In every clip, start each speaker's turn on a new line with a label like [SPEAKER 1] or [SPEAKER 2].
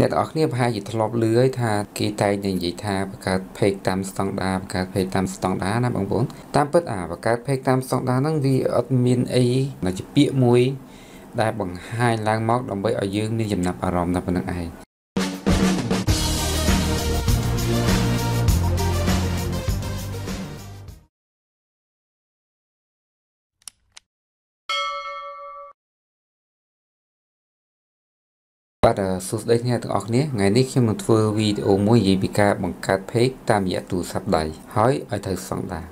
[SPEAKER 1] អ្នកទាំងអស់គ្នាប្រហែលជាធ្លាប់ឮហើយថាគេតែងតែនិយាយថាបង្កើត page តាមស្តង់ដាបង្កើត page តាមស្តង់ដាណាបងប្អូនតាមពិតអាបង្កើត page តាមស្តង់ដាហ្នឹងវាអត់មានអីដែលជាពាក្យមួយដែលបង្ហាញឡើងមកដើម្បីឲ្យយើងមានចំណាប់អារម្មណ៍តែប៉ុណ្្នឹងឯង បាទសួស្តីអ្នកទាំងអស់គ្នាថ្ងៃនេះខ្ញុំនឹងធ្វើវីដេអូមួយនិយាយពីការបង្កើត page តាមរយៈទូរស័ព្ទដៃហើយឲ្យត្រូវស្តង់ដារ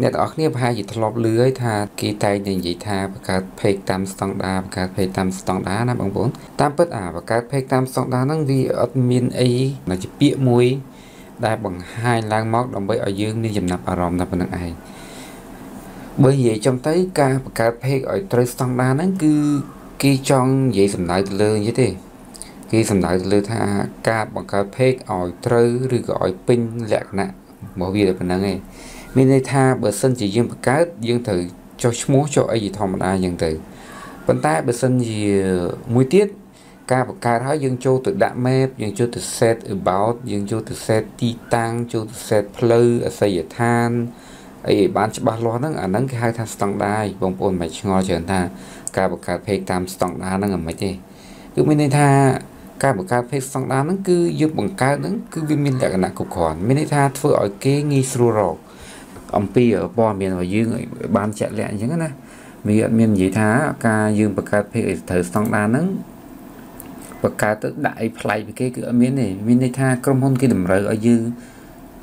[SPEAKER 1] អ្នកទាំងអស់គ្នាប្រហែលជាធ្លាប់ឮហើយថាគេតែងតែនិយាយថាបង្កើត page តាមស្តង់ដាបង្កើត page តាមស្តង់ដាណាបងប្អូនតាមពិតអាបង្កើត page តាមស្តង់ដាហ្នឹងវាអត់មានអីដែលជាពាក្យមួយដែលបង្ហាញឡើងមកដើម្បីឲ្យយើងមានចំណាប់អារម្មណ៍តែប៉ុណ្្នឹងឯងបើនិយាយចំទៅការបង្កើត page ឲ្យត្រូវស្តង់ដាហ្នឹងគឺគេចង់និយាយសំដៅទៅលើអញ្ចឹងទេ គេសំដៅទៅលើថាការបង្កើត page ឲ្យត្រូវឬក៏ឲ្យពេញលក្ខណៈរបស់វាតែប៉ុណ្្នឹងឯងមានន័យថាបើសិនជាយើងបង្កើតយើងត្រូវចុះឈ្មោះចុះអីជាធម្មតាអញ្ចឹងទៅប៉ុន្តែបើសិនជាមួយទៀតការបង្កើតហើយយើងចូលទៅដាក់ map យើងចូលទៅ set about យើងចូលទៅ set ទីតាំងចូលទៅ set ផ្លូវអាសយដ្ឋានអីឲ្យបានច្បាស់លាស់ហ្នឹងអាហ្នឹងគេហៅថាស្តង់ដារបងប្អូនមិនឆ្ងល់ច្រើនថាការបង្កើត page តាមស្តង់ដារហ្នឹងអាមិនទេគឺមានន័យថា ការបង្កើត page ស្តង់ដារហ្នឹងគឺយើងបង្កើតហ្នឹងគឺវាមានលក្ខណៈគ្រប់គ្រាន់មានន័យថាធ្វើឲ្យគេងាយស្រួលរកអំពីព័ត៌មានរបស់យើងបានជាក់លាក់អញ្ចឹងណាវាអត់មាននិយាយថាការយើងបង្កើត page ឲ្យត្រូវស្តង់ដារហ្នឹងបង្កើតទៅដាក់អីប្លែកពីគេគឺអត់មានទេមានន័យថាក្រុមហ៊ុនគេតម្រូវឲ្យយើង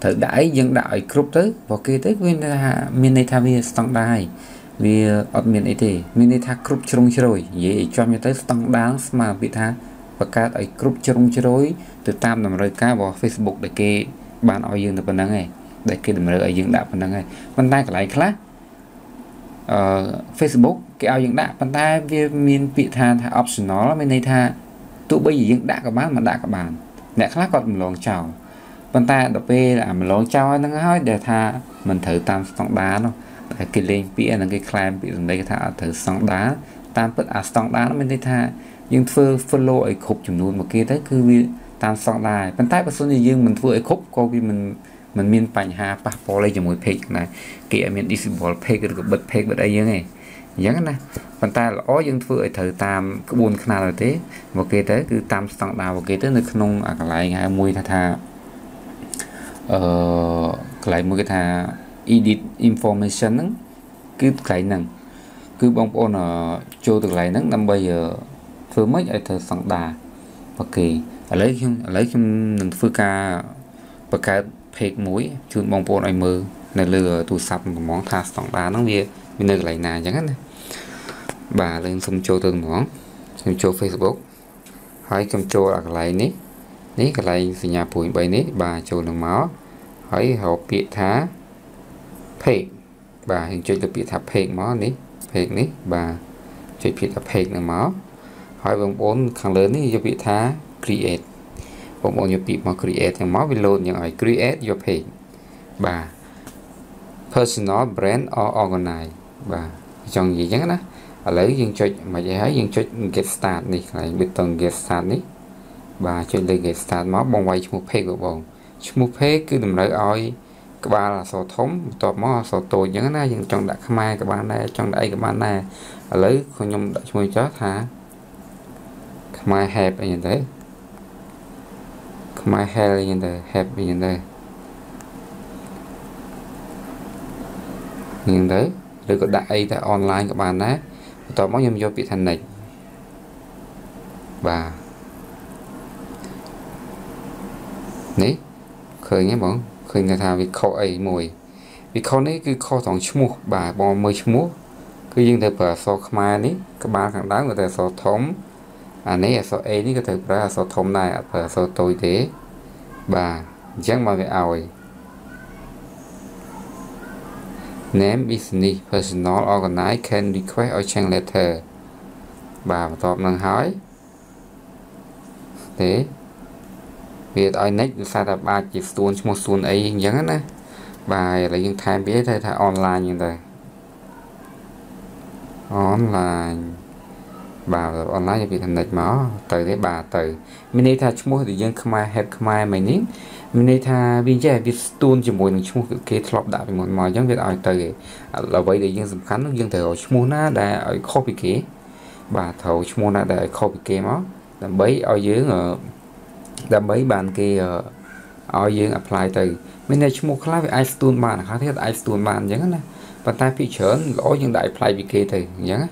[SPEAKER 1] ត្រូវដាក់អីយើងដាក់ឲ្យគ្រប់ទៅរបស់គេទៅវាថាមានន័យថាវាស្តង់ដារហើយវាអត់មានអីទេមានន័យថាគ្រប់ជ្រុងជ្រោយនិយាយឲ្យចំទៅស្តង់ដារស្មើពីថា បង្កើតឲ្យគ្រប់ជ្រុងជ្រោយទៅតាមតម្រូវការរបស់ Facebook ដែលគេបានឲ្យយើងទៅប៉ុណ្ណឹងឯងដែលគេតម្រូវឲ្យយើងដាក់ប៉ុណ្ណឹងឯងប៉ុន្តែកន្លែងខ្លះអឺ Facebook គេឲ្យយើងដាក់ប៉ុន្តែវាមានពាក្យថាថា optional មានន័យថាទោះបីជាយើងដាក់ក៏បានមិនដាក់ក៏បានអ្នកខ្លះគាត់ម្លងចោលប៉ុន្តែដល់ពេលអាម្លងចោលហ្នឹងហើយដែលថាមិនត្រូវតាមស្តង់ដារនោះតែគេលេងពាក្យហ្នឹងគេខ្លែមពាក្យសម្ដីគេថាអត់ត្រូវស្តង់ដារតាមពិតអាស្តង់ដារមានន័យថា យើងធ្វើ follow ឲ្យគ្រប់ចំនួនមកគេទៅគឺវាតាមស្តង់ដារប៉ុន្តែបើសិនជាយើងមិនធ្វើឲ្យគ្រប់ក៏វាមិនមិនមានបញ្ហាប៉ះពាល់អីជាមួយ page ណាគេឲ្យមាន disable page ឬក៏បិទ page បិទអីហ្នឹងឯងអញ្ចឹងណាប៉ុន្តែល្អយើងធ្វើឲ្យត្រូវតាមក្បួនខ្នាតទេមកគេទៅគឺតាមស្តង់ដារមកគេទៅនៅក្នុងអាកន្លែងហៅមួយថាថាអឺកន្លែងមួយគេថា edit information ហ្នឹងគឺកន្លែងហ្នឹងគឺបងប្អូនចូលទៅកន្លែងហ្នឹងដើម្បី ធ្វើម៉េចឲ្យត្រូវស្តង់ដារអូខេឥឡូវខ្ញុំឥឡូវខ្ញុំនឹងធ្វើការបង្កើត page មួយជូនបងប្អូនឲ្យមើលនៅលើទូរស័ព្ទហ្មងថាស្តង់ដារហ្នឹងវាវានៅកន្លែងណាអញ្ចឹងណាបាទលើខ្ញុំចូលទៅហ្មងខ្ញុំចូល Facebook ហើយខ្ញុំចូលអាកន្លែងនេះនេះកន្លែងសញ្ញាព្រួយ3នេះបាទចូលនឹងមកហើយរកពាក្យថា page បាទយើងចុចទៅពាក្យថា page មកនេះ page នេះបាទចុចពាក្យថា page នឹងមក ហើយបងប្អូនខាងលើនេះយកពាក្យថា create បងប្អូនយកពាក្យមក create ទាំងមកវា load យ៉ាងឲ្យ create your page បាទ personal brand or organize បាទចង់និយាយចឹងណាឥឡូវយើងចុចមិនអីហើយយើងចុច get start នេះកន្លែង button get start នេះបាទចុចលើ get start មកបងវាយឈ្មោះ page របស់បងឈ្មោះ page គឺតម្រូវឲ្យក្បាលអក្សរធំបន្ទាប់មកអក្សរតូចអញ្ចឹងណាយើងចង់ដាក់ខ្មែរក៏បានដែរចង់ដាក់អីក៏បានដែរឥឡូវខ្ញុំដាក់ឈ្មោះចោះថា ខ្មែរ have អីហ្នឹងទៅខ្មែរ hell អីហ្នឹងទៅ have អីហ្នឹងទៅហ្នឹងទៅឬក៏ដាក់អីតែ online ក៏បានដែរបន្ទាប់មកខ្ញុំយកពាក្យថា next បាទនេះឃើញទេបងឃើញថាវាខុសអីមួយវាខុសនេះគឺខុសត្រង់ឈ្មោះបាទបងមើលឈ្មោះគឺយើងត្រូវប្រើអក្សរខ្មែរនេះក្បាលខាងដើមគឺតែអក្សរធំ អានេះអក្សរ A នេះក៏ត្រូវប្រើអក្សរធំដែរអត់ប្រើអក្សរតូចទេបាទអញ្ចឹងមកវាឲ្យ name business personal organize can request or change letter បាទបន្ទាប់នឹងហើយទេវាឲ្យ next ដោយសារតែបាច់ជាស្ទួនឈ្មោះស្ទួនអីអញ្ចឹងណាបាទឥឡូវយើងថែមវាទៅថា online អញ្ចឹងទៅ online បាទអនឡាញយកពាក្យ connect មកទៅទេបាទទៅមានន័យថាឈ្មោះដែលយើងខ្មែរ head ខ្មែរមិញនេះមានន័យថាវាចេះវាស្ទួនជាមួយនឹងឈ្មោះគេធ្លាប់ដាក់ពីមុនមកអញ្ចឹងវាឲ្យទៅអ្វីដែលយើងសំខាន់នោះយើងត្រូវឲ្យឈ្មោះណាដែលឲ្យខុសពីគេ បាទត្រូវឈ្មោះណាដែលឲ្យខុសពីគេមកដើម្បីឲ្យយើងដើម្បីបានគេឲ្យយើង apply ទៅមានតែឈ្មោះខ្លះវាអាចស្ទួនបានខ្លះទៀតអាចស្ទួនបានអញ្ចឹងណាប៉ុន្តែពីច្រើនល្អយើងដាក់ apply ពីគេទៅអញ្ចឹងណា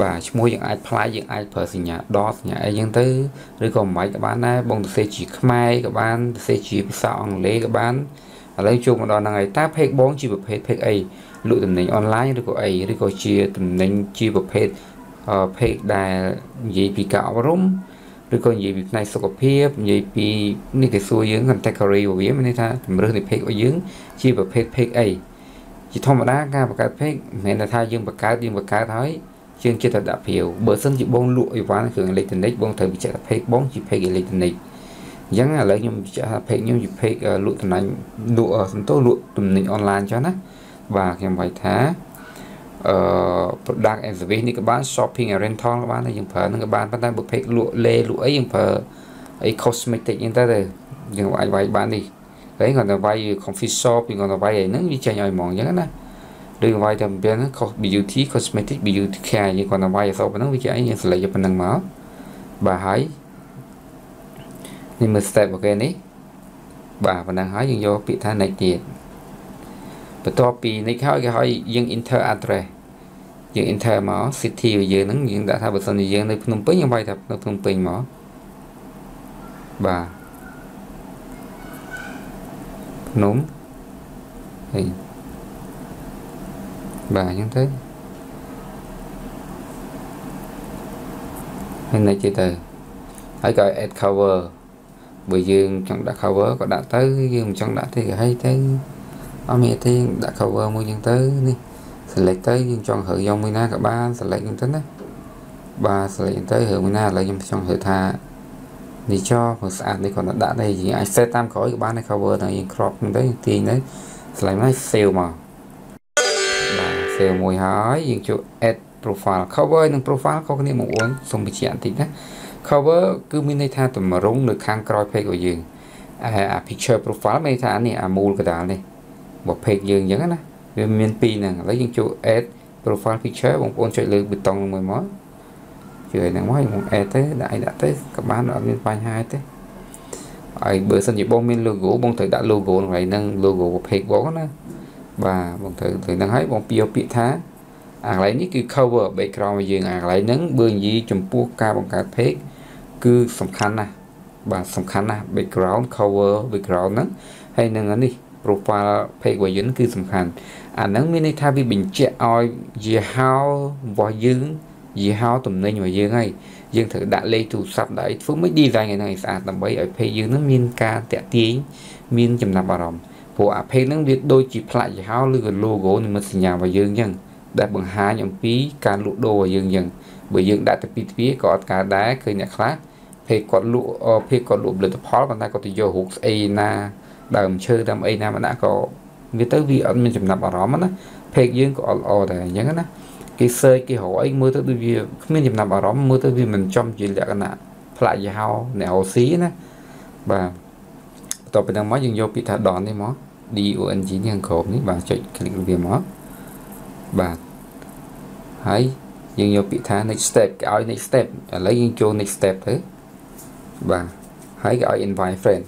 [SPEAKER 1] បាទឈ្មោះយើងអាចផ្លាយយើងអាចប្រើសញ្ញាដសញ្ញាអីចឹងទៅឬក៏មិនបាច់ក៏បានដែរបងទៅសេជាខ្មែរក៏បានទៅសេជាភាសាអង់គ្លេសក៏បានឥឡូវជួបមកដល់ហ្នឹងហើយតើ page បងជាប្រភេទ page អីលក់ទំនិញអនឡាញឬក៏អីឬក៏ជាទំនិញជាប្រភេទ page ដែលនិយាយពីការអប់រំឬក៏និយាយពីផ្នែកសុខភាពនិយាយពីនេះគេសួរយើង category របស់វាមានន័យថាជំរឿននៃ page របស់យើង ជាប្រភេទ page អីជាធម្មតាការបង្កើត page មិនមែនថាយើងបង្កើតយើងបង្កើតហើយ ជាងចិត្តដាក់ព្រាវបើសិនជាបងលក់អីវ៉ាន់គ្រឿងអេឡិចត្រូនិកបងត្រូវបញ្ជាក់ថា page បងជា page អេឡិចត្រូនិកអញ្ចឹងឥឡូវខ្ញុំបញ្ជាក់ថា page ខ្ញុំជា page លក់តំណែងលក់សន្តោលក់ទំនិញអនឡាញចុះណាបាទខ្ញុំហៅថាអឺ product and service នេះក៏បាន shopping and rental ក៏បានដែរយើងប្រើនឹងក៏បានប៉ុន្តែបើ page លក់លេលក់អីយើងប្រើអី cosmetic ហ្នឹងទៅទៅយើងអាចវាយបាននេះហើយគាត់ទៅវាយ coffee shop យើងគាត់ទៅវាយអីហ្នឹងវាចេញឲ្យហ្មងអញ្ចឹងណា ឬវាយតែពីហ្នឹង beauty cosmetic beauty care យើងគាត់ទៅវាយអសប៉ុណ្ណឹងវាជាអីយើង select យកប៉ុណ្ណឹងមកបាទហើយនេះមើល step អូខេនេះបាទប៉ុណ្ណឹងហើយយើងយកពាក្យថា next ទៀតបន្ទាប់ពី next ហើយគេឲ្យយើង enter address យើង enter មក city របស់យើងហ្នឹងយើងដាក់ថាបើសិនជាយើងនៅភ្នំពេញយើងវាយថានៅភ្នំពេញមកបាទភ្នំហើយ បាទអញ្ចឹងទៅហើយនេះជិះទៅហើយក៏ add cover បើយើងចង់ដាក់ cover ក៏ដាក់ទៅយើងមិនចង់ដាក់ទេក៏ឲ្យទៅអត់មានទេដាក់ cover មួយអញ្ចឹងទៅនេះ select ទៅយើងចង់រើយកមួយណាក៏បាន select អញ្ចឹងទៅណាបាទ select ទៅរើមួយណាឥឡូវខ្ញុំចង់រើថានេះចោមើលស្អាតនេះគាត់ដាក់ đây យើងអាច set តាមក្រោយក៏បានដែរ cover ដល់យើង crop ហ្នឹងទៅទាញទៅ select មក save មក save មួយហើយយើងចូល add profile cover និង profile ខុសគ្នាបងប្អូនសូមបញ្ជាក់បន្តិចណា cover គឺមានន័យថាតម្រង់នៅខាងក្រោយ page របស់យើងអា picture profile មានន័យថានេះអាមូលកដាលនេះបើ page យើងអញ្ចឹងណាវាមានពីរហ្នឹងឥឡូវយើងចូល add profile picture បងប្អូនចុចលើប៊ូតុងមួយមកជួយហ្នឹងមកខ្ញុំ add ទៅដាក់អីដាក់ទៅក៏បានអត់មានបញ្ហាទេហើយបើសិនជាបងមាន logo បងត្រូវដាក់ logo ហ្នឹង logo page បងណា បាទបងត្រូវត្រូវហ្នឹងហើយបងពីពាក្យថាអាកន្លែងនេះគឺ cover background របស់យើងអាកន្លែងហ្នឹងបើនិយាយចំពោះការបង្កើត page គឺសំខាន់ណាស់បាទសំខាន់ណាស់ background cover background ហ្នឹងហើយនឹងនេះ profile page របស់យើងគឺសំខាន់អាហ្នឹងមានន័យថាវាបញ្ជាក់ឲ្យយីហោរបស់យើងយីហោតំណែងរបស់យើងហើយយើងត្រូវដាក់លេខទូរស័ព្ទដាក់ឲ្យធ្វើមិន design ឲ្យហ្នឹងឲ្យស្អាតដើម្បីឲ្យ page យើងហ្នឹងមានការតាក់ទាញមានចំណាប់អារម្មណ៍ ព្រោះអា page ហ្នឹងវាដូចជាផ្លាកយីហោឬក៏ logo និមិត្តសញ្ញារបស់យើងអញ្ចឹងដែលបង្ហាញអំពីការលក់ដូររបស់យើងអញ្ចឹងបើយើងដាក់ទៅពីទ្វារក៏អត់កើតដែរឃើញអ្នកខ្លះ page គាត់លក់ page គាត់លក់ផលិតផលប៉ុន្តែគាត់ទៅយករូបស្អីណាដើមឈើដើមអីណាមកដាក់ក៏វាទៅវាអត់មានចំណាប់អារម្មណ៍ណា page យើងក៏អត់ល្អដែរអញ្ចឹងណាគេ search គេរកអីមើលទៅដូចវាគ្មានចំណាប់អារម្មណ៍មើលទៅវាមិនចំជាលក្ខណៈផ្លាកយីហោអ្នកអូស៊ីណាបាទបន្ទាប់ពីហ្នឹងមកយើងយកពាក្យថា don នេះមក DONG នេះខាងក្រោមនេះបាទចុច click វាមកបាទហើយយើងយកពាក្យថា next step គេឲ្យ next step ឥឡូវយើងចូល next step ទៅបាទហើយគេឲ្យ invite friend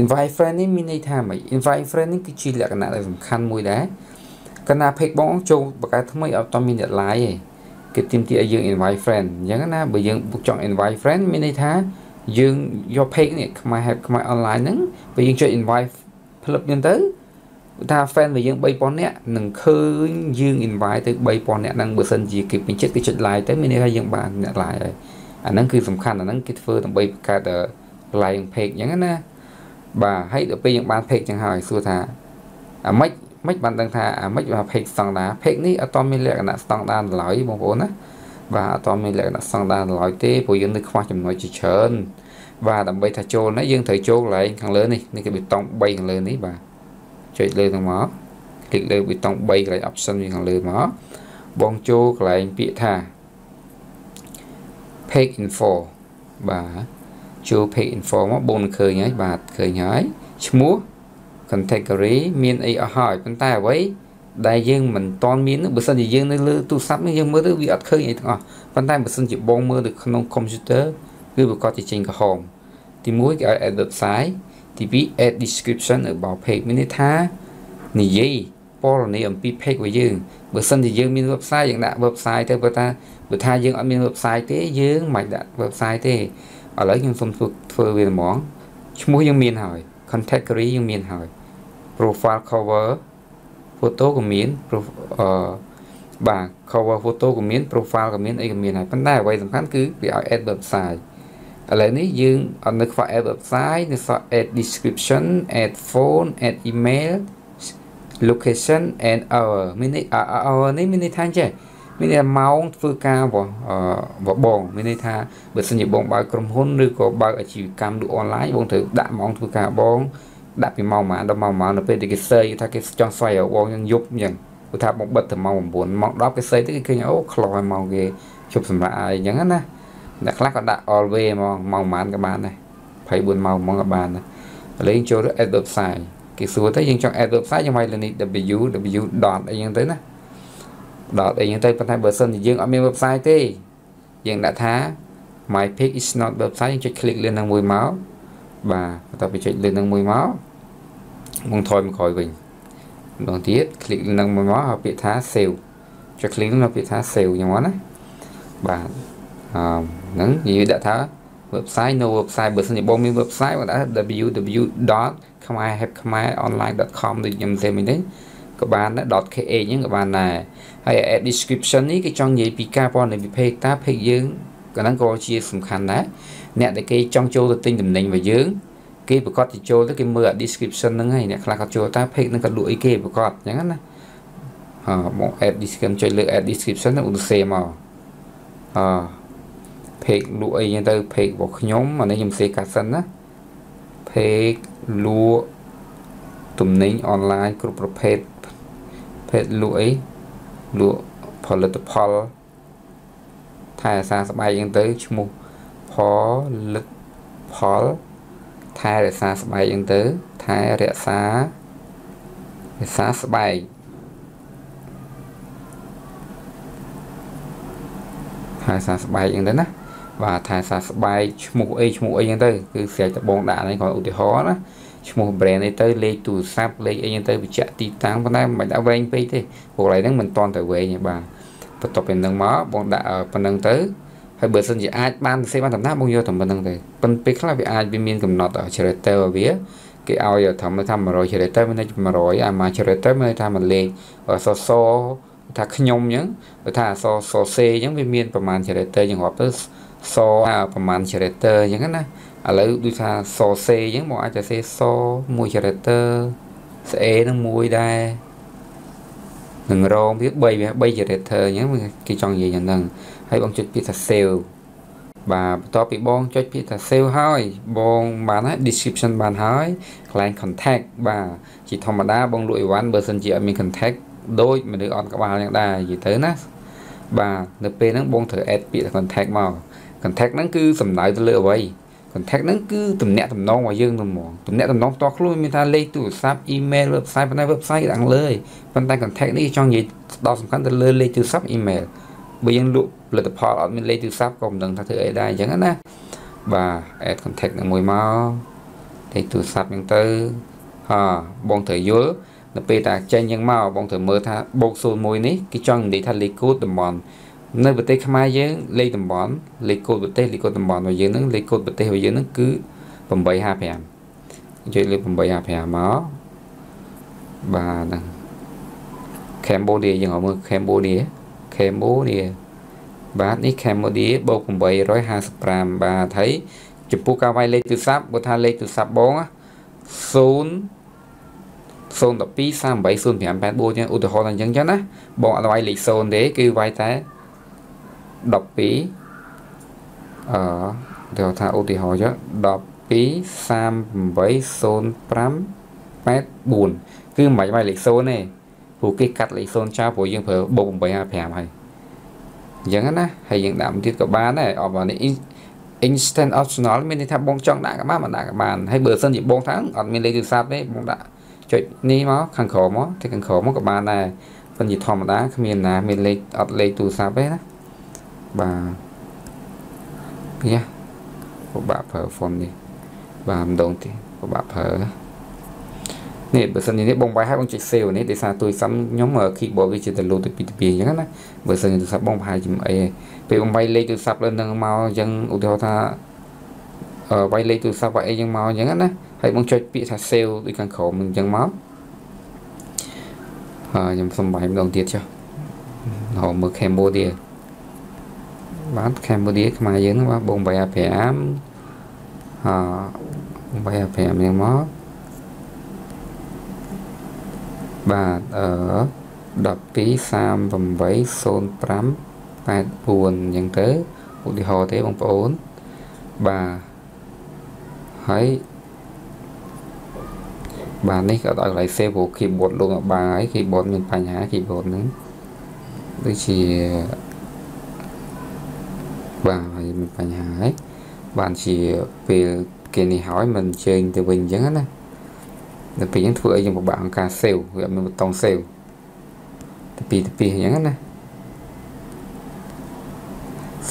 [SPEAKER 1] invite friend នេះមានន័យថាម៉េច invite friend នេះគឺជាលក្ខណៈដែលសំខាន់មួយដែរកណា page បងចូលបង្កើតថ្មីអត់តមានអ្នក like ទេគេទាមទារឲ្យយើង invite friend អញ្ចឹងណាបើយើងចង់ invite friend មានន័យថាយើងយក page នេះខ្មែរ help ខ្មែរ online ហ្នឹងបើយើងចុច invite ផ្លឹបហ្នឹងទៅថា fan របស់យើង3000នាក់នឹងឃើញយើង invite ទៅ3000នាក់ហ្នឹងបើសិនជាគេពេញចិត្តគេចុច like ទៅមានន័យថាយើងបានអ្នក like ហើយអាហ្នឹងគឺសំខាន់អាហ្នឹងគេធ្វើដើម្បីបង្កើត like page អញ្ចឹងណាបាទហើយដល់ពេលយើងបាន page ចឹងហើយសួរថាអាម៉េចមិនបានដឹងថាអាម៉េចថា page ស្តង់ដា page នេះអត់តមានលក្ខណៈស្តង់ដាឡើយបងប្អូនណាបាទអត់តមានលក្ខណៈស្តង់ដាឡើយទេព្រោះយើងនៅខ្វះចំណុចជាច្រើន បាទដើម្បីថាចូលនេះយើងត្រូវចូលកន្លែងខាងលើនេះនេះគឺប៊ូតុង3ខាងលើនេះបាទចុចលើហ្នឹងមកคลิกលើប៊ូតុង3កន្លែង option វាខាងលើមកបងចូលកន្លែងពាក្យថា page info បាទចូល page info មកបងនឹងឃើញហើយបាទឃើញហើយឈ្មោះ category មានអីអស់ហើយប៉ុន្តែអ្វីដែលយើងមិនតន់មានបើសិនជាយើងនៅលើទូរស័ព្ទនេះយើងមើលទៅវាអត់ឃើញអីទាំងអស់ប៉ុន្តែបើសិនជាបងមើលនៅក្នុង computer គឺប្រកាសជាចេញក្រហមទី1គេឲ្យ add website ទី2 add description about page មានន័យថានិយាយព័ត៌មានអំពី page របស់យើងបើសិនជាយើងមាន website យើងដាក់ website ទៅបើថាបើថាយើងអត់មាន website ទេយើងមិនដាក់ website ទេឥឡូវខ្ញុំសូមធ្វើធ្វើវាហ្មងឈ្មោះយើងមានហើយ category យើងមានហើយ profile cover photo ក៏មានអឺបាទ cover photo ក៏មាន profile ក៏មានអីក៏មានហើយប៉ុន្តែអ្វីសំខាន់គឺវាឲ្យ add website ឥឡូវនេះយើងអត់នៅខ្វះ add website នៅសល់ add description add phone add email location and hour មានន័យ hour នេះមានន័យថាចេះមានន័យថាម៉ោងធ្វើការរបស់បងមានន័យថាបើសិនជាបងបើកក្រុមហ៊ុនឬក៏បើកអាជីវកម្មលក់អនឡាញបងត្រូវដាក់ម៉ោងធ្វើការបងដាក់ពីម៉ោងប៉ុន្មានដល់ម៉ោងប៉ុន្មាននៅពេលដែលគេសេថាគេចង់ស្វែងរកបងយ៉ាងយប់អញ្ចឹងព្រោះថាបងបិទទៅម៉ោង9ម៉ោង10គេសេទៅគេឃើញអូខ្លោះឲ្យម៉ោងគេជប់សម្រាប់អីអញ្ចឹងណា អ្នកខ្លះក៏ដាក់ always ហ្មងម៉ោងប៉ុន្មានក៏បានដែរ24ម៉ោងហ្មងក៏បានដែរឥឡូវចូលទៅ add website គេសួរទៅយើងចង់ add website យើងឲ្យលើនេះ www. អីចឹងទៅណា dot អីចឹងទៅប៉ុន្តែបើសិនជាយើងអត់មាន website ទេយើងដាក់ថា my page is not website យើងចុច click លើនឹងមួយមកបាទបន្ទាប់ពីចុចលើនឹងមួយមកមកថយមកក្រោយវិញម្ដងទៀត click លើនឹងមួយមកហើយពាក្យថា save ចុច click លើពាក្យថា save ចឹងមកណាបាទអឺ ហ្នឹងនិយាយដាក់ថា website no website បើសិនជាបងមាន website បងដាក់ www.khmerhepkhmeronline.com ដូចខ្ញុំទេមិញនេះក៏បានដែរ .kh ហ្នឹងក៏បានដែរហើយ add description នេះគេចង់និយាយពីការព័ត៌មានវិភេកតា page យើងក៏ហ្នឹងក៏ជាសំខាន់ដែរអ្នកដែលគេចង់ចូលទៅទិញតំណែងរបស់យើងគេប្រកាសទៅចូលទៅគេមើលអា description ហ្នឹងហើយអ្នកខ្លះគាត់ចូលតា page ហ្នឹងគាត់លក់អីគេប្រកាសអញ្ចឹងណាអឺមក add description ចុចលើ add description ហ្នឹងឧទាហរណ៍មកអឺ page លក់អីចឹងទៅ page របស់ខ្ញុំអានេះខ្ញុំសេកាត់សិនណា page លក់ទំនិញអនឡាញគ្រប់ប្រភេទ page លក់អីលក់ផលិតផលថែអាសាស្បែកចឹងទៅឈ្មោះផលិតផលថែរក្សាស្បែកចឹងទៅថែរក្សារក្សាស្បែកថែរក្សាស្បែកចឹងទៅណា បាទថែសាស្បែកឈ្មោះអីឈ្មោះអីចឹងទៅគឺស្រេចតបងដាក់នេះគាត់ឧទាហរណ៍ណាឈ្មោះ brand អីទៅលេខទូរស័ព្ទលេខអីចឹងទៅបញ្ជាក់ទីតាំងប៉ុន្តែមិនដាក់វែងពេកទេព្រោះកន្លែងហ្នឹងមិនតន់ទៅវែងទេបាទបន្ទាប់ពីហ្នឹងមកបងដាក់ប៉ុណ្្នឹងទៅហើយបើសិនជាអាចបានសរសេរបានតំណាបងយកតែប៉ុណ្្នឹងទេប៉ុន្តែពេលខ្លះវាអាចវាមានកំណត់ character របស់វាគេឲ្យធម្មថា100 character មានន័យ100អាមួយ character មានន័យថាមួយលេខសសថាខ្ញុំអញ្ចឹងបើថាអសសសេអញ្ចឹងវាមានប្រហែល character យើងរាប់ទៅ សប្រហែល character អញ្ចឹងណាឥឡូវដូចថាសសេអញ្ចឹងមកអាចទៅសេសមួយ character ស្អេនឹងមួយដែរនឹងរងវា3វា3 character អញ្ចឹងគេចង់និយាយយ៉ាងហ្នឹងហើយបងចុចពាក្យថា save បាទបន្ទាប់ពីបងចុចពាក្យថា save ហើយបងបានហើយ description បានហើយកន្លែង contact បាទជាធម្មតាបងលក់អីវ៉ាន់បើសិនជាអត់មាន contact ដូចមនុស្សអត់ក្បាលយ៉ាងដែរនិយាយទៅណា បាទនៅពេលហ្នឹងបងត្រូវ add ពាក្យ contact មក contact ហ្នឹងគឺសំដៅទៅលើអ្វី contact ហ្នឹងគឺទំនាក់ទំនងរបស់យើងទៅហ្មងទំនាក់ទំនងផ្ទាល់ខ្លួនមានថាលេខទូរស័ព្ទ email website ប៉ុន្តែ website ដាក់លើប៉ុន្តែ contact នេះចង់និយាយដល់សំខាន់ទៅលើលេខទូរស័ព្ទ email បើយើងលក់ផលិតផលអត់មានលេខទូរស័ព្ទក៏មិនដឹងថាធ្វើអីដែរអញ្ចឹងណាបាទ add contact នឹងមួយមកលេខទូរស័ព្ទហ្នឹងទៅហាបងត្រូវយល់ នៅពេលតាចេញយ៉ាងមកបងត្រូវមើលថាបូក01នេះគេចង់និយាយថាលេខកូដតំបន់នៅប្រទេសខ្មែរយើងលេខតំបន់លេខកូដប្រទេសលេខកូដតំបន់របស់យើងហ្នឹងលេខកូដប្រទេសរបស់យើងហ្នឹងគឺ855ជួយលើក855មកបាទហ្នឹង Cambodia យើងមើល Cambodia Cambodia បាទនេះ Cambodia បូក855បាទហើយចំពោះការវាយលេខទូរស័ព្ទបើថាលេខទូរស័ព្ទបង0 012 38 0584ចឹងឧទាហរណ៍ថាអញ្ចឹងចឹងណាបងអត់វាយលេខ0ទេគឺវាយតែ12អឺទៅថាឧទាហរណ៍ចុះ12 38 05 84គឺមិនបាច់វាយលេខ0ទេព្រោះគេកាត់លេខ0ចោលព្រោះយើងប្រើបូក855ហើយអញ្ចឹងណាហើយយើងដាក់ទៀតក៏បានដែរអបនេះ instant optional មានន័យថាបងចង់ដាក់ក៏បានមិនដាក់ក៏បានហើយបើសិនជាបងថាអត់មានលេខទូរស័ព្ទទេបងដាក់ ចុចនេះមកខាងក្រោមមកទីខាងក្រោមមកក៏បានដែរប៉ុន្តែធម្មតាគ្មានណាមានលេខអត់លេខទូរស័ព្ទទេណាបាទនេះពិបាកប្រើ font នេះបាទម្ដងទៀតពិបាកប្រើនេះបើសិនជានេះបងបាយឲ្យបងចុច save នេះដោយសារទូរស័ព្ទខ្ញុំ keyboard វាជាទៅលោទៅពីទៅពីអញ្ចឹងណាបើសិនជាទូរស័ព្ទបងប្រហែលជាអីពេលបងបាយលេខទូរស័ព្ទលើនឹងមកអញ្ចឹងឧទាហរណ៍ថាអឺបាយលេខទូរស័ព្ទបាយអីអញ្ចឹងមកអញ្ចឹងណា ហើយបងចុចពាក្យថា save ដូចខាងក្រោមអញ្ចឹងមកហើយខ្ញុំសុំបាយម្ដងទៀតចុះហៅមើល Cambodia បាន Cambodia ខ្មែរយើងបាទបងបាយ5អឺបងបាយ5យ៉ាងមកបាទអឺ12 38 05 84អញ្ចឹងទៅឧទាហរណ៍ទេបងប្អូនបាទហើយ បាទនេះក៏ដល់កន្លែង save ព្រោះ keyboard លោកបាយ keyboard មានបញ្ហា keyboard ហ្នឹងដូចជាបាទហើយមានបញ្ហាហើយបានជាពេលគេនេះហើយមិនជើញទៅវិញអញ្ចឹងណាដល់ពេលអញ្ចឹងធ្វើឲ្យយើងពិបាកក្នុងការ save វាអត់មានប៊ូតុង save ទៅពីទៅពីអញ្ចឹងណា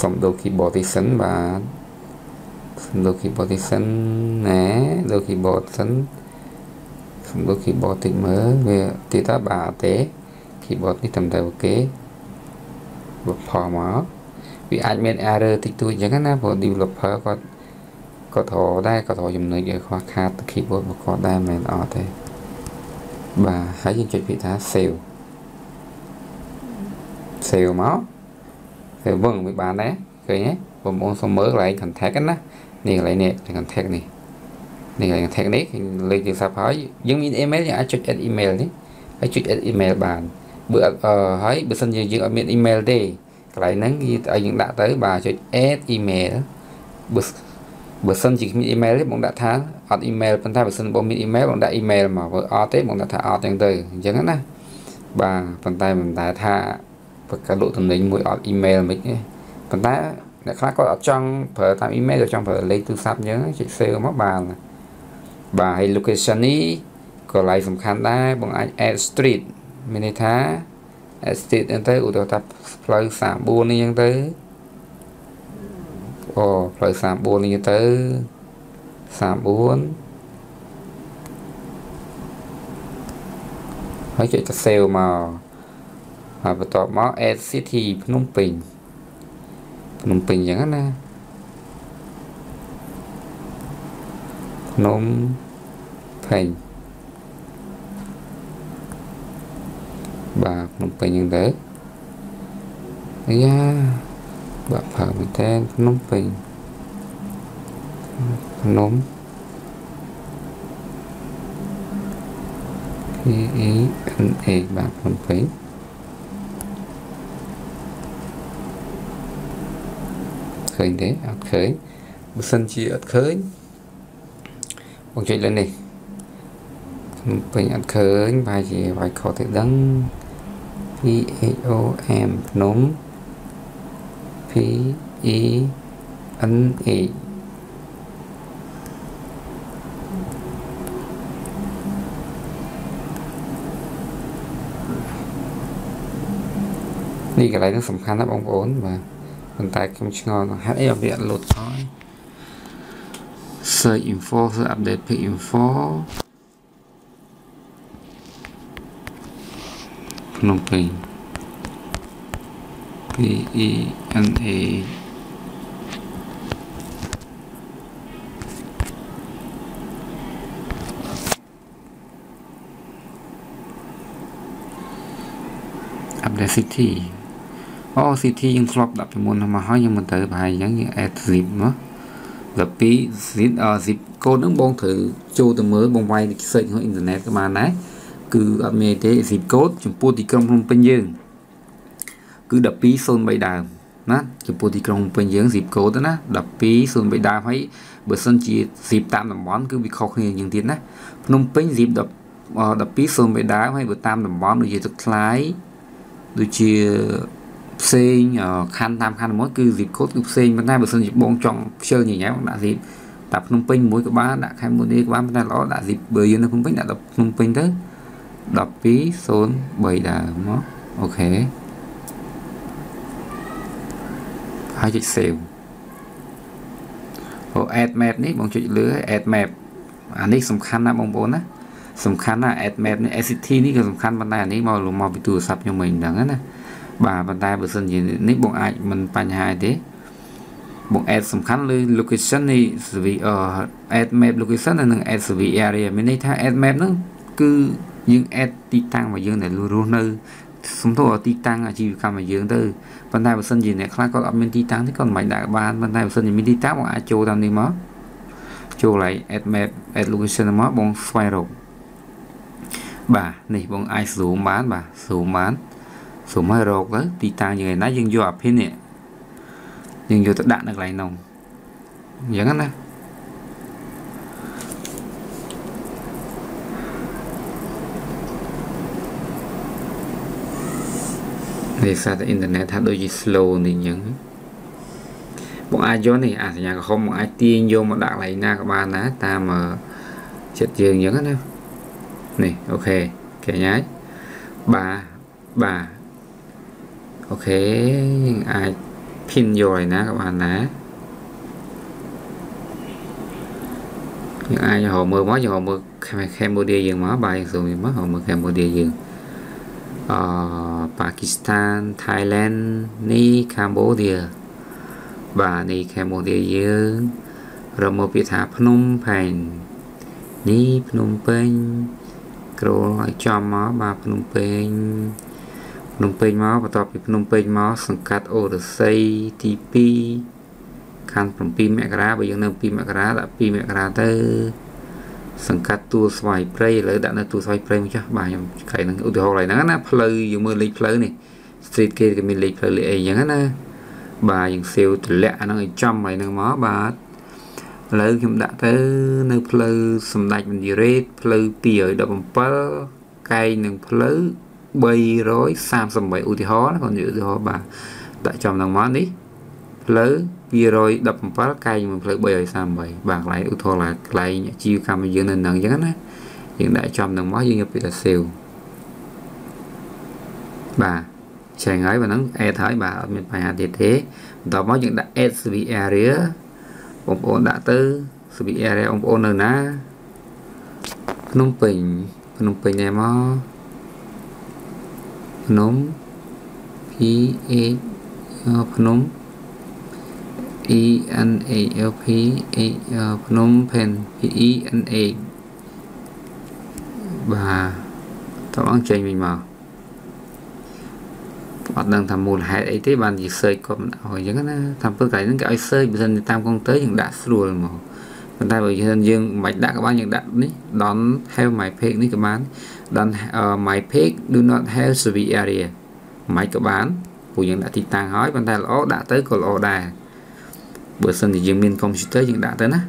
[SPEAKER 1] សុំដូរ keyboard ទីសិនបាទសុំដូរ keyboard ទីសិនណែដូរ keyboard សិន សុំដូរ keyboard តិចមើលវាទីតើបាទទេ keyboard នេះត្រឹមត្រូវអូខេបើផលមកវាអាចមាន error តិចតួចអញ្ចឹងណាព្រោះ developer គាត់គាត់រដែរគាត់រចំណុចឲ្យខ្វះខាត keyboard របស់គាត់ដែរមិនអត់ទេបាទហើយយើងចុចពាក្យថា save save មក save វឹងវាបានដែរឃើញទេបងប្អូនសុំមើលកន្លែង contact ណានេះកន្លែងនេះ contact នេះ នេះកន្លែង contact នេះលេខទូរស័ព្ទហើយយើងមាន email យើងអាចចុច add email នេះហើយចុច add email បានបើអឺហើយបើសិនជាយើងអត់មាន email ទេកន្លែងហ្នឹងគេឲ្យយើងដាក់ទៅបាទចុច add email បើបើសិនជាគ្មាន email ទេបងដាក់ថាអត់ email ប៉ុន្តែបើសិនបងមាន email បងដាក់ email មកបើអត់ទេបងដាក់ថាអត់ចឹងទៅអញ្ចឹងណាបាទប៉ុន្តែមិនដែលថាបើកលក់តំណែងមួយអត់ email មិនទេប៉ុន្តែអ្នកខ្លះគាត់អត់ចង់ប្រើតាម email គាត់ចង់ប្រើលេខទូរស័ព្ទអញ្ចឹងចុច save មកបាន បាទហើយ location នេះក៏ឡៃសំខាន់ដែរបងអាច add street មានន័យថា add street ហ្នឹងទៅឧទាហរណ៍ថាផ្លូវ34នេះអញ្ចឹងទៅអូផ្លូវ34នេះទៅ34ហើយចុចទៅ save មកហើយបន្ទាប់មក add city ភ្នំពេញភ្នំពេញអញ្ចឹងណា ភ្នំពេញបាទភ្នំពេញអញ្ចឹងទៅអាយ៉ាបាក់ផើមែនតើភ្នំពេញភ្នំ P E N A បាទភ្នំពេញឃើញទេអត់ឃើញបើសិនជាអត់ឃើញ បងចុចលើនេះភ្នំពេញអត់ឃើញប្រហែលជាវាយខុសទេដឹង P H O M ភ្នំ P E N E នេះកន្លែងនេះសំខាន់ណាបងប្អូនបាទប៉ុន្តែខ្ញុំឆ្ងល់ហេតុអីអត់វាអត់លូតថយ search info គឺ update page info ភ្នំពេញ P E N A អាប់ដេត city អូ city យើងធ្លាប់ដាក់ពីមុនមកហើយយើងមិនត្រូវប្រហែលអញ្ចឹងយើង add zip មកដ ល់ពី zip zip code ហ្នឹងបងត្រូវចូលទៅមើលបងវាយ search ក្នុងអ៊ីនធឺណិតក៏បានដែរគឺអត់មានទេ zip code ចំពោះទីក្រុងភ្នំពេញយើងគឺ1203ដើមណាចំពោះទីក្រុងភ្នំពេញយើង zip code ណា1203ដើមហើយបើសិនជា zip តាមតំបន់គឺវាខុសគ្នាយ៉ាងទៀតណាភ្នំពេញ zip 1203ដើមហើយបើតាមតំបន់ដូចជាទឹកថ្លាយដូចជា ផ្សេងខណ្ឌតាមខណ្ឌមួយគឺ zip code គឺផ្សេងប៉ុន្តែបើសិនជាបងចង់ខ្ជិលញញ៉ែបងដាក់ zip តែភ្នំពេញមួយក៏បានដាក់ខេមរនីក៏បានប៉ុន្តែល្អដាក់ zip បើយើងនៅភ្នំពេញដាក់ភ្នំពេញទៅ1203ដើមមកអូខេហើយចុច save អូ add map នេះបងចុចលើ add map អានេះសំខាន់ណាស់បងប្អូនណាសំខាន់ណា add map នេះ ACT នេះក៏សំខាន់ប៉ុន្តែអានេះមកមកពីទូរស័ព្ទខ្ញុំមិនដឹងណា បាទប៉ុន្តែបើសិនជានេះបងអាចមិនបញ្ហាទេបង add សំខាន់លើ location នៃ CV add map location និង add CV area មានន័យថា add map ហ្នឹងគឺយើង add ទីតាំងរបស់យើងដែលរស់នៅសំទោទីតាំងអាជីវកម្មរបស់យើងទៅប៉ុន្តែបើសិនជាអ្នកខ្លះគាត់អត់មានទីតាំងទេគាត់មិនបាច់ដាក់បានប៉ុន្តែបើសិនជាមានទីតាំងបងអាចចូលតាមនេះមកចូលឡើង add map add location មកបងស្វែងរកបាទនេះបងអាច zoom បានបាទ zoom បាន សូមឲ្យរកទៅទីតាំងយើងឯណាយើងយកអាភិននេះយើងយកទៅដាក់នៅកន្លែងនោះអញ្ចឹងណានេះសារតែអ៊ីនធឺណិតថាដូចជា slow នេះអញ្ចឹងបងអាចយកនេះអាសញ្ញាក្រហមបងអាចទាញយកមកដាក់កន្លែងណាក៏បានណាតាមចិត្តយើងអញ្ចឹងណានេះអូខេគេញ៉ាយបាទបាទ អូខេយើងអាចភិនយកឯណាក៏បានដែរយើងអាចរកមើលមកយើងរកមើល Cambodia យើងមកបាទយើងសូមមករកមើល Cambodia យើងអឺប៉ាគីស្ថាន Thailand នេះ Cambodia បាទនេះ Cambodia យើងរកមើលពាក្យថាភ្នំផែននេះភ្នំពេញក្រូលឲ្យចំមកបាទភ្នំពេញ ភ្នំពេញមកបន្ទាប់ពីភ្នំពេញមកសង្កាត់អូរស័យទី2ខណ្ឌ7មករាបើយើងនៅ2មករាដាក់2មករាទៅសង្កាត់ទួលស្វាយព្រៃឥឡូវដាក់នៅទួលស្វាយព្រៃមកចាស់បាទខ្ញុំខែនឹងឧទាហរណ៍ឡើយហ្នឹងណាផ្លូវយើងមើលលេខផ្លូវនេះ street គេក៏មានលេខផ្លូវលេខអីអញ្ចឹងណាបាទយើងសេវតម្លាក់អាហ្នឹងឲ្យចំហើយហ្នឹងមកបាទឥឡូវខ្ញុំដាក់ទៅនៅផ្លូវសម្ដេចមន្ទីររ៉េតផ្លូវ217កែងនឹងផ្លូវ 338ឧទាហរណ៍គាត់និយាយឧទាហរណ៍បាទដាក់ចំនឹងមកនេះផ្លូវ217កែងមួយផ្លូវ338បាទកន្លែងឧទាហរណ៍កន្លែងជីវកម្មយើងនៅនឹងអញ្ចឹងណាយើងដាក់ចំនឹងមកយើងយកពីថា save បាទឆ្លងហើយបើហ្នឹង add ហើយបាទអត់មានបញ្ហាទៀតទេបន្ទាប់មកយើងដាក់ add CV area បងប្អូនដាក់ទៅ CV area បងប្អូននៅណាភ្នំពេញភ្នំពេញឯមក ភ្នំ P A ភ្នំ E N A L P A ភ្នំ Pen P E N A បាទតើអង្គចេញវិញមកអត់ដឹងថាមូលហេតុអីទេបានជា search គាត់មិនអោយអញ្ចឹងណាតាមពើកន្លែងហ្នឹងគេឲ្យ search បើមិនតាមកុងទ័រយើងដាក់ស្រួលមក ប៉ុន្តែបើយើងយើងមិនបាច់ដាក់ក៏បានយើងដាក់នេះ don't have my page នេះក៏បាន don't uh, my page do not have survey area មិនក៏បានព្រោះយើងដាក់ទីតាំងហើយប៉ុន្តែល្អដាក់ទៅក៏ល្អដែរបើសិនជាយើងមានកុំព្យូទ័រយើងដាក់ទៅណា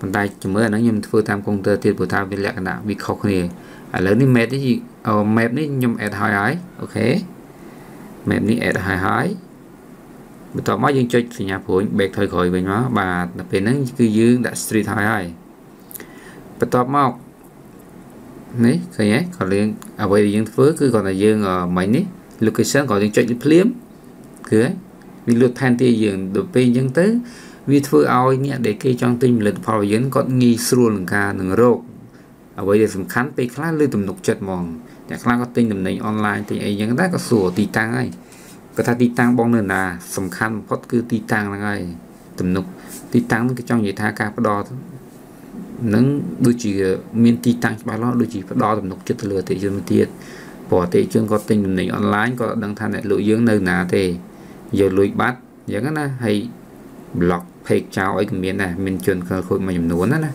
[SPEAKER 1] ប៉ុន្តែជំរឿអាហ្នឹងខ្ញុំធ្វើតាមកុំព្យូទ័រទៀតព្រោះថាវាលក្ខណៈវាខុសគ្នាឥឡូវនេះ map នេះ map នេះខ្ញុំ add ហើយហើយអូខេ map នេះ add ហើយហើយ បន្ទាប់មកយើងចុចសញ្ញាព្រួយ back ថយក្រោយវិញមកបាទដល់ពេលហ្នឹងគឺយើងដាក់ street ហើយហើយបន្ទាប់មកនេះឃើញទេគាត់លេងអ្វីដែលយើងធ្វើគឺគាត់តែយើងមិញនេះ location គាត់យើងចុចភ្លាមគឺវាលួចផែនទីយើងដល់ពេលអញ្ចឹងទៅវាធ្វើឲ្យអ្នកដែលគេចង់ទិញផលិតផលរបស់យើងគាត់ងាយស្រួលនឹងការនឹងរកអ្វីដែលសំខាន់ពេលខ្លះលើទំនុកចិត្តហ្មងអ្នកខ្លះគាត់ទិញតំណែងអនឡាញទិញអីអញ្ចឹងដែរក៏សួរទីតាំងហើយ គាត់ថាទីតាំងបងនៅណា សំខាន់បំផុតគឺទីតាំងហ្នឹងហើយទំនុក ទីតាំងហ្នឹងគេចង់និយាយថាការផ្ដល់នឹងដូចជាមានទីតាំងច្បាស់លាស់ដូចជាផ្ដល់ទំនុកចិត្តទៅលើអតិជនទៀតព្រោះអតិជនគាត់ទិញទំនិញអនឡាញគាត់អត់ដឹងថាអ្នកលក់យើងនៅណាទេយកលុយបាត់អញ្ចឹងណាហើយ block page ចោលអីក៏មានដែរមានជនខលខូចមួយចំនួនណាណា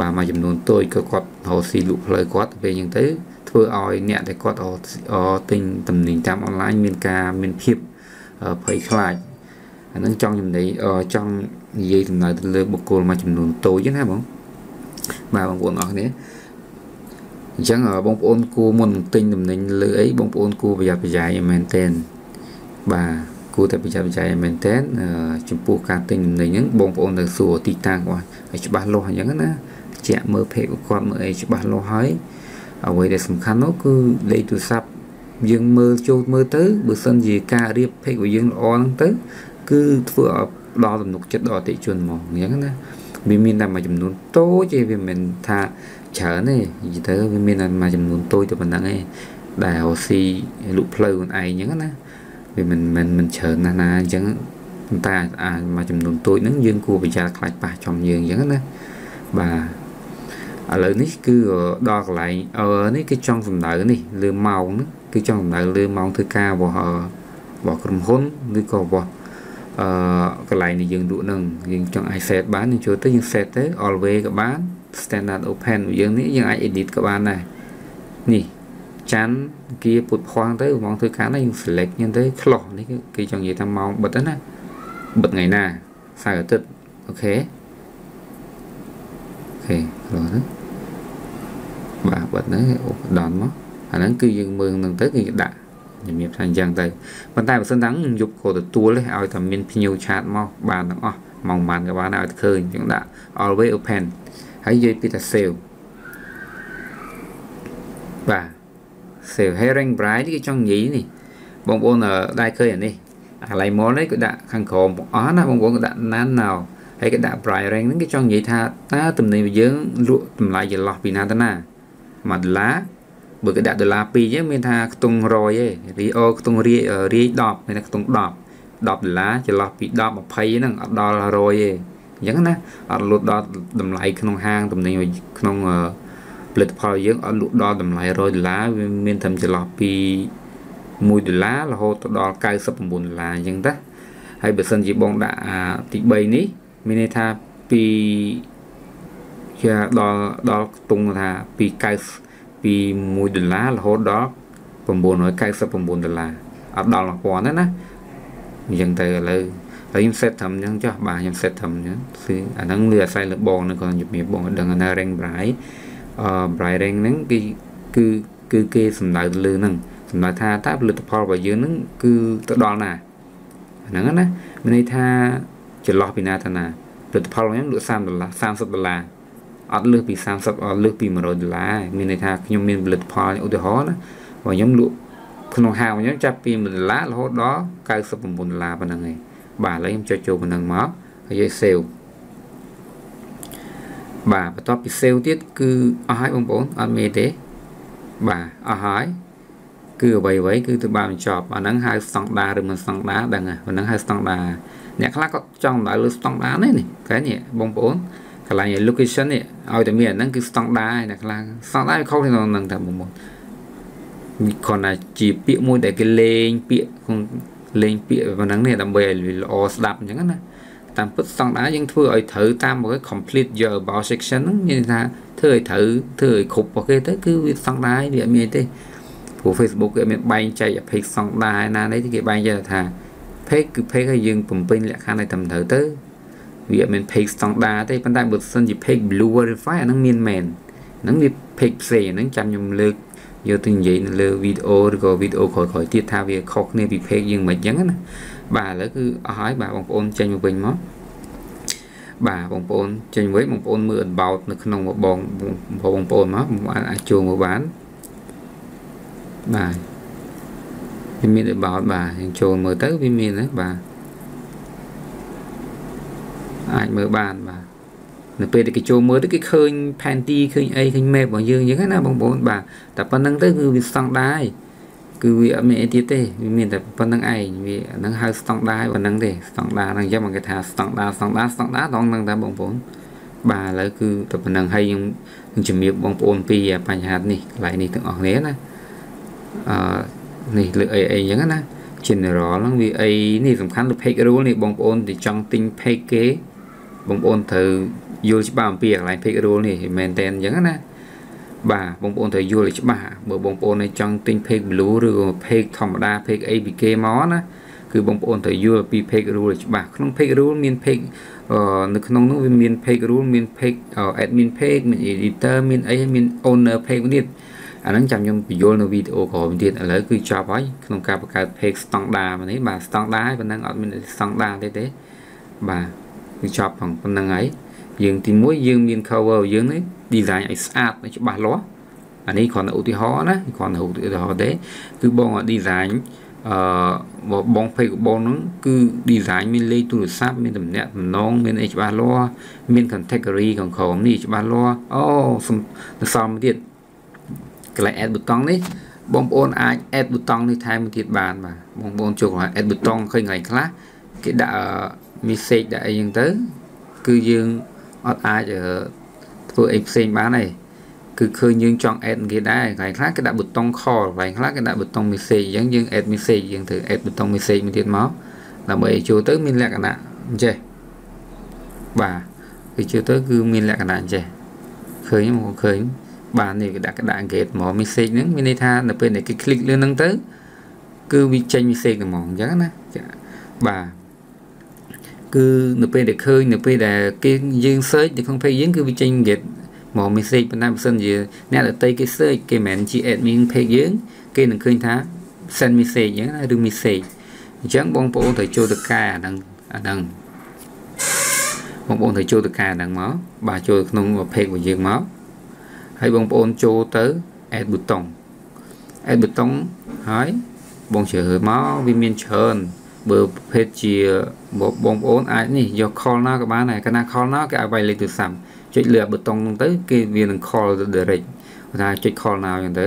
[SPEAKER 1] បាទមួយចំនួនតូចក៏គាត់រកស៊ីលក់ផ្លូវគាត់ទៅពេលអញ្ចឹងទៅ ធ្វើឲ្យអ្នកដែលគាត់ទិញទំនិញតាមអនឡាញមានការមានភាពភ័យខ្លាចអានឹងចង់ចំណេញចង់និយាយដំណើរទៅលើបុគ្គលមួយចំនួនតូចណាបងបាទបងប្អូនអរគ្នាអញ្ចឹងបងប្អូនគួរមុនទិញតំណែងលើអីបងប្អូនគួរប្រយ័ត្នប្រយែងមែនទែនបាទួរតែប្រយ័ត្នប្រយែងមែនតើចំពោះការទិញទំនិញហ្នឹងបងប្អូនទៅសួរទីតាំងគាត់ឲ្យច្បាស់លាស់អញ្ចឹងណាជាក់មើល page គាត់មើលអីច្បាស់លាស់ហើយ អ្វីដែលសំខាន់នោះគឺលេខទូរស័ព្ទយើងមើលចូលមើលទៅបើសិនជាការរៀប page របស់យើងល្អហ្នឹងទៅ គឺធ្វើឲ្យដល់ទំនុកចិត្តដល់អតិជនហ្មងអញ្ចឹងណាវាមានតែមួយចំនួនតូចទេវាមិនថាច្រើនទេនិយាយទៅវាមានតែមួយចំនួនតូចតែប៉ុណ្្នឹងឯងដែលរស់ស៊ីលក់ផ្លូវខ្លួនឯងអញ្ចឹងណាវាមិនមិនមិនច្រើនណាស់ណាអញ្ចឹងប៉ុន្តែអាចមួយចំនួនតូចហ្នឹងយើងគួរប្រយ័ត្នខ្លាចប៉ះចំយើងអញ្ចឹងណាបាទ ឥឡូវនេះគឺដល់កន្លែងអឺនេះគឺចង់សម្ដៅនេះលើម៉ោងហ្នឹងគឺចង់សម្ដៅលើម៉ោងធ្វើការរបស់របស់ក្រុមហ៊ុនឬក៏របស់អឺកន្លែងដែលយើងលក់នឹងយើងចង់អាច set បានយើងចូលទៅយើង set ទៅ always ក៏បាន standard open របស់យើងនេះយើងអាច edit ក៏បានដែរនេះច័ន្ទគៀពុតភ័ងទៅហ្មងធ្វើការនេះយើង select ញ៉ាំទៅ clock នេះគេចង់និយាយថាម៉ោងបិទណាបិទថ្ងៃណាសៅរ៍អាទិត្យអូខេអូខេ clock ហ្នឹង បាទបិទហ្នឹងអូដល់មកអាហ្នឹងគឺយើងមើលនឹងទៅគឺដាក់ជំរាបថាអញ្ចឹងទៅប៉ុន្តែបើសិនថាយប់ក៏ទទួលឲ្យតែមានភ្ញៀវឆាតមកបានទាំងអស់ម៉ោងបានក៏បានឲ្យឃើញអញ្ចឹងដាក់ always open ហើយនិយាយពីថា save បាទ save herring bright នេះគឺចង់និយាយនេះបងប្អូនដែរឃើញអានេះអាឡៃម៉លនេះគឺដាក់ខាងក្រោមអស់ណាបងប្អូនក៏ដាក់ nan now ហើយក៏ដាក់ bright rank ហ្នឹងគឺចង់និយាយថាតើតំណែងយើងលក់តម្លៃចន្លោះពីណាទៅណា 1ដុល្លារបើគេដាក់ដុល្លារ2ហ្នឹងមានថាខ្ទង់100ទេរីអូខ្ទង់រាយរាយ10មានថាខ្ទង់10 10ដុល្លារចន្លោះពី10 20ហ្នឹងអត់ដល់100ទេអញ្ចឹងណាអត់លក់ដល់តម្លៃក្នុងហាងទំនិញក្នុងផលិតផលយើងអត់លក់ដល់តម្លៃ100ដុល្លារវាមានត្រឹមចន្លោះពី1ដុល្លាររហូតទៅដល់99ដុល្លារអញ្ចឹងតាហើយបើសិនជាបងដាក់អាទី3នេះមានន័យថាពី ជាដល់ដល់ខ្ទង់ថាពី90ពី1ដុល្លាររហូតដល់999ដុល្លារអត់ដល់1000ទេណាអញ្ចឹងទៅឥឡូវហើយខ្ញុំ set ត្រឹមអញ្ចឹងចុះបាទខ្ញុំ set ត្រឹមអញ្ចឹងគឺអាហ្នឹងវាអាស្រ័យលើបងនៅគាត់ជំរាបបងដឹងណា rank bright អឺ bright rank ហ្នឹងគឺគឺគឺគេសំដៅលើហ្នឹងសំដៅថាតើផលិតផលរបស់យើងហ្នឹងគឺទៅដល់ណាហ្នឹងណាមានន័យថាចន្លោះពីណាទៅណាផលិតផលខ្ញុំលក់30ដុល្លារ30ដុល្លារ អត់លើសពី30អត់លើសពី100ដុល្លារមានន័យថាខ្ញុំមានផលិតផលឧទាហរណ៍ណាបើខ្ញុំលក់ក្នុងហាងខ្ញុំចាប់ពី1ដុល្លាររហូតដល់99ដុល្លារប៉ុណ្ណឹងឯងបាទឥឡូវខ្ញុំចុចចូលប៉ុណ្ណឹងមកហើយយើង save បាទបន្ទាប់ពី save ទៀតគឺអស់ហើយបងប្អូនអត់មានទេបាទអស់ហើយគឺអ្វីអ្វីគឺទៅបានបញ្ចប់អាហ្នឹងហៅស្តង់ដាឬមិនស្តង់ដាដឹងហ្នឹងហ្នឹងហៅស្តង់ដាអ្នកខ្លះក៏ចង់ដល់លើស្តង់ដានេះនេះឃើញនេះបងប្អូន កន្លែង location នេះឲ្យតែមានអាហ្នឹងគឺ standard អ្នកខ្លះ standard វាខុសក្នុងហ្នឹងតែមុំគ្រាន់តែជាពាក្យមួយដែលគេលេងពាក្យលេងពាក្យប៉ុណ្ណឹងនេះដើម្បីឲ្យល្អស្ដាប់អញ្ចឹងណាតាមពិត standard យើងធ្វើឲ្យត្រូវតាមមក complete your about section ហ្នឹងមានថាធ្វើឲ្យត្រូវធ្វើឲ្យគ្រប់របស់គេទៅគឺវា standard វាអត់មានទេព្រោះ Facebook គេមានបែងចែក page standard ណានេះគេបែងចែកថា page គឺ page ឲ្យយើងបំពេញលក្ខខណ្ឌឲ្យត្រឹមត្រូវទៅ វាអត់មាន page standard ទេប៉ុន្តែបើសិនជា page blue verify អាហ្នឹងមានមែនហ្នឹងវា page ផ្សេងហ្នឹងចាំខ្ញុំលើកយកទៅនិយាយនៅលើវីដេអូឬក៏វីដេអូក្រោយៗទៀតថាវាខុសគ្នាពី page យើងមិនអញ្ចឹងណាបាទឥឡូវគឺអស់ហើយបាទបងប្អូនចេញមកវិញមកបាទបងប្អូនចេញវិញបងប្អូនមើល about នៅក្នុងបងបងប្អូនមកបងអាចចូលមកបានបាទវាមាន about បាទយើងចូលមើលទៅវាមានណាបាទ អាចមើលបានបាទនៅពេលដែលគេចូលមើលទៅគេឃើញផែនទីឃើញអីឃើញ map របស់យើងអញ្ចឹងណាបងប្អូនបាទតែប៉ុណ្្នឹងទៅគឺវាស្តង់ដារគឺវាអត់មានអីទៀតទេវាមានតែប៉ុណ្្នឹងឯងវាហ្នឹងហៅស្តង់ដារប៉ុណ្្នឹងទេស្តង់ដារហ្នឹងអញ្ចឹងមកគេថាស្តង់ដារស្តង់ដារស្តង់ដារត្រង់ហ្នឹងតែបងប្អូនបាទឥឡូវគឺតែប៉ុណ្្នឹងហើយខ្ញុំនឹងជំរាបបងប្អូនពីបញ្ហានេះកន្លែងនេះទាំងអស់គ្នាណាអឺនេះលើអីអីអញ្ចឹងណា general ហ្នឹងវាអីនេះសំខាន់លើ page rule នេះបងប្អូនទីចង់ទិញ page គេ បងប្អូនត្រូវយល់ច្បាស់អំពីកន្លែង page rule នេះមែនតើអញ្ចឹងណាបាទបងប្អូនត្រូវយល់ឲ្យច្បាស់បើបងប្អូនចង់ទិញ page blue ឬក៏ page ធម្មតា page APK មកណាគឺបងប្អូនត្រូវយល់ពី page rule ឲ្យច្បាស់ក្នុង page rule មាន page នៅក្នុងនោះវាមាន page rule មាន page admin page មាន editor មានអីមាន owner page ទៀតអាហ្នឹងចាំខ្ញុំបញ្យល់នៅវីដេអូក្រោយទៀតឥឡូវគឺចប់ហើយក្នុងការបង្កើត page standard នេះបាទ standard ប៉ុណ្ណឹងអត់មាន standard ទេទេបាទ គឺចប់ផងប៉ុណ្ណឹងហើយយើងទី1យើងមាន cover យើងនេះ design ឲ្យស្អាតច្បាស់លាស់អានេះគ្រាន់តែឧទាហរណ៍ណាគ្រាន់តែឧទាហរណ៍ទេគឺបង design អឺបង page របស់បងហ្នឹងគឺ design មានលេខទូរស័ព្ទមានតំណាក់តំណងមានអីច្បាស់លាស់មាន category ខាងក្រោមនេះច្បាស់លាស់អូសំសំទៀតកន្លែង add button នេះបងប្អូនអាច add button នេះថែមទៀតបានបាទបងប្អូនចូលកន្លែង add button ឃើញកន្លែងខ្លះគេដាក់ message ដាក់អីចឹងទៅ គឺយើងអត់អាចធ្វើអីផ្សេងបានទេគឺឃើញយើងចង់ add គេដែរកន្លែងខ្លះគេដាក់ប៊ូតុង call កន្លែងខ្លះគេដាក់ប៊ូតុង message អញ្ចឹងយើង add message យើងត្រូវ add ប៊ូតុង message មួយទៀតមកដើម្បីចូលទៅមានលក្ខណៈអញ្ចេះបាទគឺចូលទៅគឺមានលក្ខណៈអញ្ចេះឃើញមកឃើញបាទនេះគេដាក់គេដាក់ engage មក message ហ្នឹងមានន័យថានៅពេលដែលគេ click លើហ្នឹងទៅ គឺវាចេញ message ហ្មងអញ្ចឹងណាបាទ គឺនៅពេលដែលឃើញនៅពេលដែលគេយើង search នៅក្នុង page យើងគឺវាចេញ engage មក message ប៉ុន្តែបើសិនជាអ្នកដតីគេ search គេមិនមែនជា admin page យើងគេនឹងឃើញថា send message អញ្ចឹងណាឬ message អញ្ចឹងបងប្អូនត្រូវចូលទៅកែអាហ្នឹងអាហ្នឹងបងប្អូនត្រូវចូលទៅកែអាហ្នឹងមកបាទចូលក្នុង page របស់យើងមកហើយបងប្អូនចូលទៅ add button add button ហើយបងជ្រើសមកវាមានច្រើន បើប្រភេទជាបងប្អូនអាចនេះយក call ណាក៏បានដែរកាលណា call ណាគេឲ្យវាយលេខទូរស័ព្ទចុចលើប៊ូតុងហ្នឹងទៅគេវានឹង call ទៅ direct គាត់ថាចុច call now អញ្ចឹងទៅ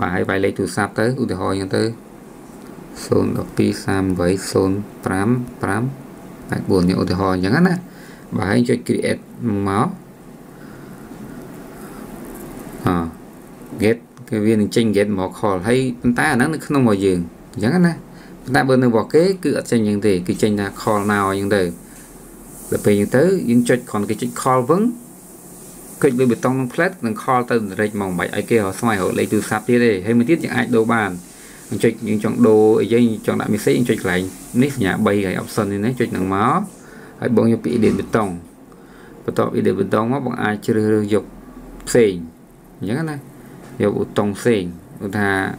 [SPEAKER 1] បាទហើយវាយលេខទូរស័ព្ទទៅឧទាហរណ៍អញ្ចឹងទៅ0123805 584នេះឧទាហរណ៍អញ្ចឹងណាបាទហើយចុច create មកអ get គឺវានឹងចេញ get មក call ហើយប៉ុន្តែអាហ្នឹងនៅក្នុងរបស់យើងអញ្ចឹងណា ប៉ុន្តែបើនៅរបស់គេគឺអត់ចេញអញ្ចឹងទេគឺចេញថា call now អញ្ចឹងទៅដល់ពេលយើងទៅយើងចុចគ្រាន់គេចុច call វឹងចុចលើប៊ូតុងនឹង flat នឹង call ទៅ direct មកមិនបាច់ឲ្យគេរកស្វែងរកលេខទូរស័ព្ទទៀតទេហើយមួយទៀតយើងអាចដូរបានយើងចុចយើងចង់ដូរអីយើងចង់ដាក់ message យើងចុចកន្លែងនេះសញ្ញា3ហើយ option នេះចុចនឹងមកហើយបងយកពី edit ប៊ូតុងបន្ទាប់ edit ប៊ូតុងមកបងអាចជ្រើសរើសយកផ្សេងអញ្ចឹងណាយកប៊ូតុងផ្សេងឧទាហរណ៍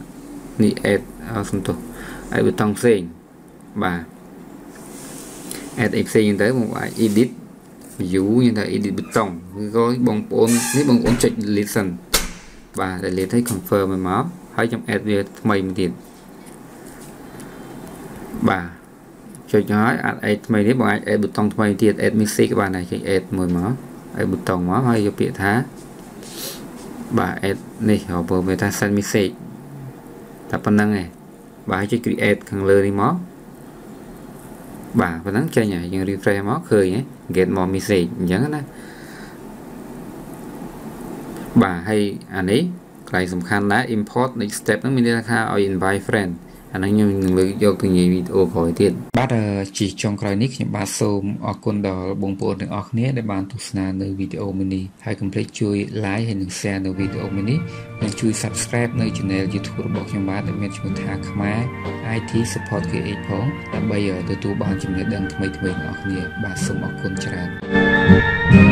[SPEAKER 1] នេះ add សំទោស ឲ្យប៊ូតុងផ្សេងបាទ add អីផ្សេងទៅបងអាច edit view យើងថា edit ប៊ូតុងគឺក៏បងប្អូននេះបងប្អូនចុច delete សិនបាទ delete ឲ្យ confirm ឲ្យមកហើយខ្ញុំ add វាថ្មីមួយទៀតបាទចុចហើយអាច add ថ្មីនេះបងអាច add ប៊ូតុងថ្មីទៀត add message ក៏បានដែរចុច add មួយមកហើយប៊ូតុងមកហើយយកពាក្យថាបាទ add នេះបើវាថា send message តែប៉ុណ្្នឹងឯង បាទចុច create ខាងលើនេះមកបាទប៉ុណ្ណឹងចេញហើយយើង refresh មកឃើញ get more message អញ្ចឹងណាបាទហើយអានេះកន្លែងសំខាន់ដែរ import next step ហ្នឹងមានន័យថាឲ្យ invite friend អាហ្នឹងខ្ញុំនឹងលើកយកទៅនិយាយវីដេអូក្រោយទៀតបាទជាចុងក្រោយនេះខ្ញុំបាទសូមអរគុណដល់បងប្អូនទាំងអស់គ្នាដែលបានទស្សនានៅវីដេអូមួយនេះហើយកុំភ្លេចជួយ like ហើយនិង share នៅវីដេអូមួយនេះនិងជួយ subscribe នៅ channel YouTube របស់ខ្ញុំបាទដែលមានឈ្មោះថាខ្មែរ IT Support KH ផងដើម្បីទទួលបានចំណេះដឹងថ្មីៗរបស់អ្នកគ្នាបាទសូមអរគុណច្រើន